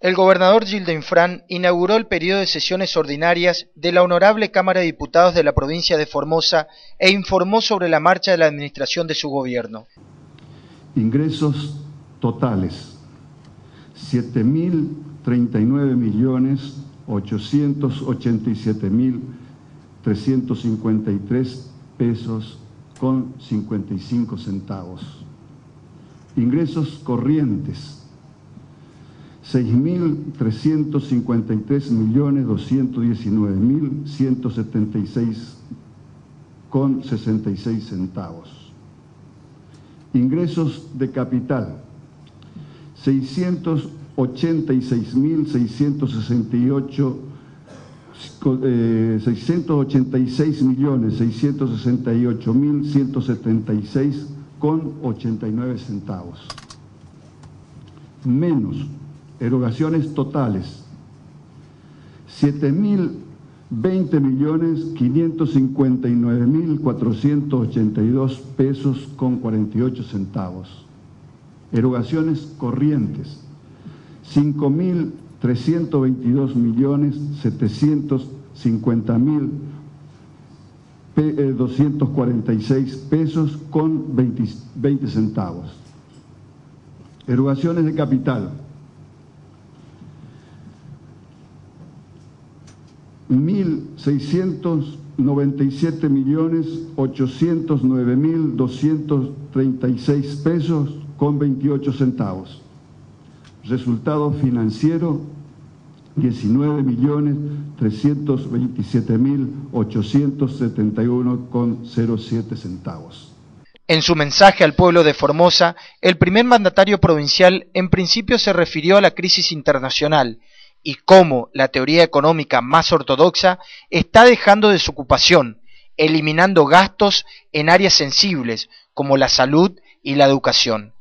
El gobernador Gildo Infran inauguró el periodo de sesiones ordinarias de la Honorable Cámara de Diputados de la provincia de Formosa e informó sobre la marcha de la administración de su gobierno. Ingresos totales, 7.039 millones 887.353 pesos con 55 centavos. Ingresos corrientes, 6.353 millones 219 176 con 66 centavos. Ingresos de capital, 686.668 686 millones 668 mil 176 con 89 centavos. Menos erogaciones totales, 7.020 millones 559 mil 482 pesos con 48 centavos. Erogaciones corrientes, 5.322 millones 750 mil 246 pesos con 20, 20 centavos. Erogaciones de capital, 1.697 millones 809 mil 236 pesos con 28 centavos. Resultado financiero 19 millones 327 mil 871 con 07 centavos. En su mensaje al pueblo de Formosa, el primer mandatario provincial en principio se refirió a la crisis internacional y cómo la teoría económica más ortodoxa está dejando desocupación, eliminando gastos en áreas sensibles como la salud y la educación.